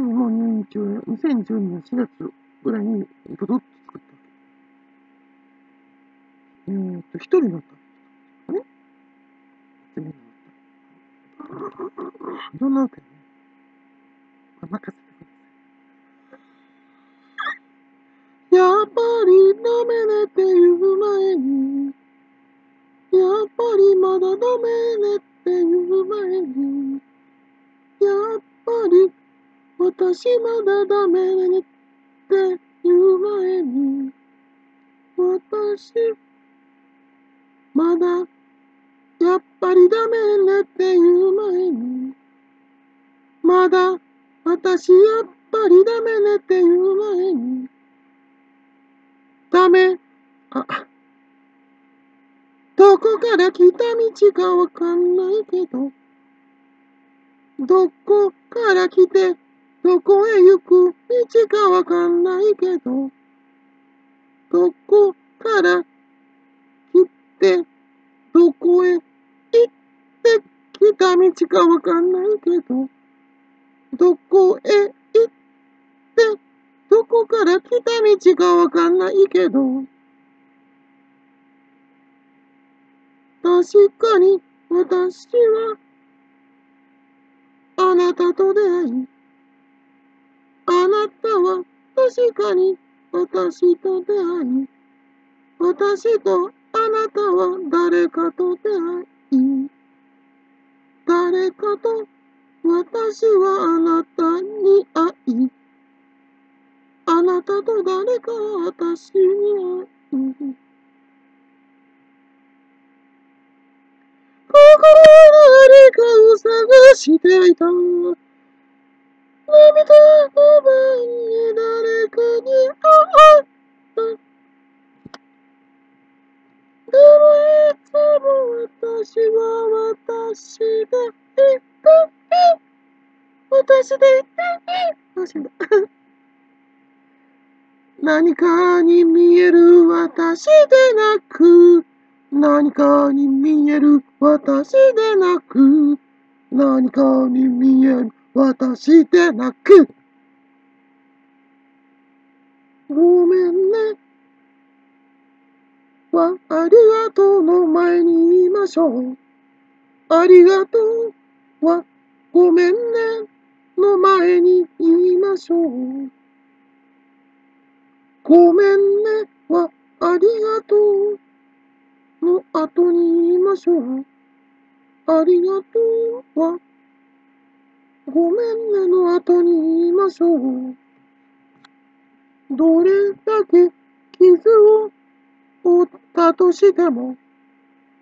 にもう入院中、2012年4月ぐらいにドドッと作ったわけ。えー、っと、一人になった。あれ一人になった。どんなわけね。任せ私まだダメねって言う前に、私まだやっぱりダメねって言う前に、まだ私やっぱりダメねって言う前に、ダメ、あ、どこから来た道かわかんないけど、どこから来て、どこへ行く道かわかんないけど、どこから来て、どこへ行ってきた道かわかんないけど、どこへ行って、どこから来た道かわかんないけど、確かに私は、あなたと出会い、あなたは確かに私と出会い、私とあなたは誰かと出会い、誰かと私はあなたに会い、あなたと誰か私に会い、心の誰かを探していた。涙の前に誰かに会った。でもいつも私は私でいて私でいていい。何かに見える私でなく、何かに見える私でなく、何かに見える私でなく、ごめんね。は、ありがとうの前に言いましょう。ありがとうは、ごめんねの前に言いましょう。ごめんねは、ありがとう。の後に言いましょう。ありがとうは、ごめんねの後に言いましょう。どれだけ傷を負ったとしても、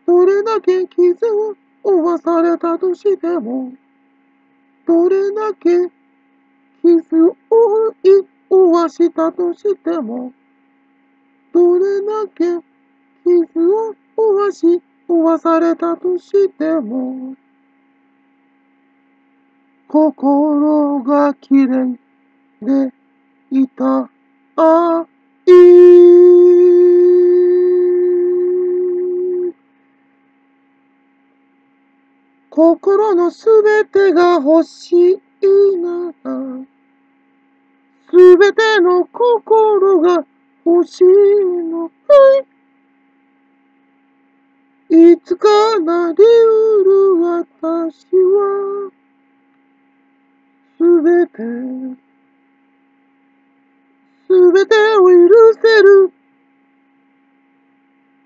どれだけ傷を負わされたとしても、どれだけ傷を負わしたとしても、どれだけ傷をおわし、おわされたとしても、心が綺麗でいたい。心のすべてが欲しいなら、すべての心が欲しいの。はい。いつかなすべて、を許せる、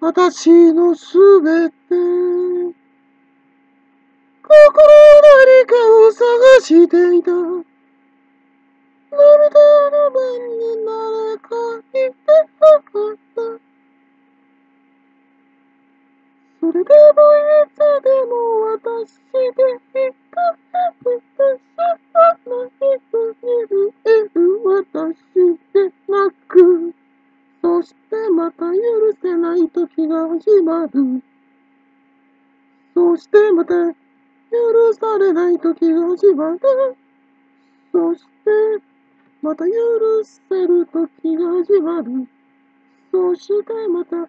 私のすべて、心の何かを探していた。涙の番に誰かいてなかった。それでもいつでも私で許せない時が始まる。そしてまた許されない時が始まる。そしてまた許せる時が始まる。そしてまた許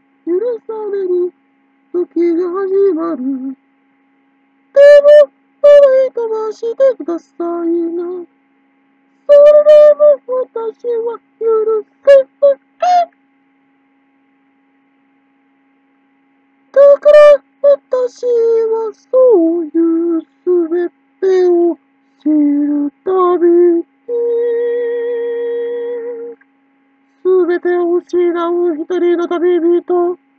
される時が始まる。でも、笑い飛ばしてくださいな。それでも私は許せない。だから私はそういうすべてを知るたびに、すべてを失う一人の旅人。